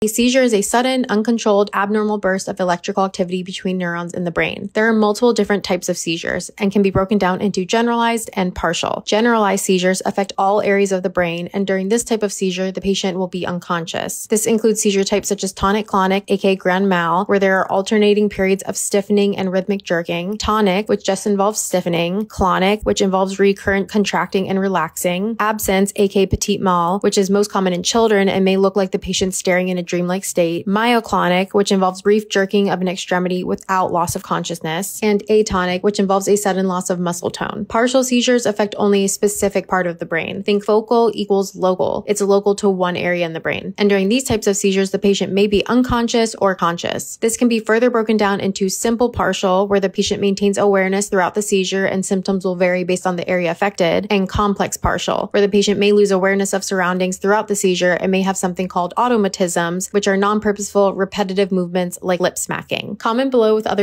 A seizure is a sudden, uncontrolled, abnormal burst of electrical activity between neurons in the brain. There are multiple different types of seizures and can be broken down into generalized and partial. Generalized seizures affect all areas of the brain, and during this type of seizure, the patient will be unconscious. This includes seizure types such as tonic-clonic, aka grand mal, where there are alternating periods of stiffening and rhythmic jerking, tonic, which just involves stiffening, clonic, which involves recurrent contracting and relaxing, absence, aka petit mal, which is most common in children and may look like the patient staring in a dreamlike state, myoclonic, which involves brief jerking of an extremity without loss of consciousness, and atonic, which involves a sudden loss of muscle tone. Partial seizures affect only a specific part of the brain. Think focal equals local. It's local to one area in the brain. And during these types of seizures, the patient may be unconscious or conscious. This can be further broken down into simple partial, where the patient maintains awareness throughout the seizure and symptoms will vary based on the area affected, and complex partial, where the patient may lose awareness of surroundings throughout the seizure and may have something called automatism which are non-purposeful repetitive movements like lip smacking. Comment below with other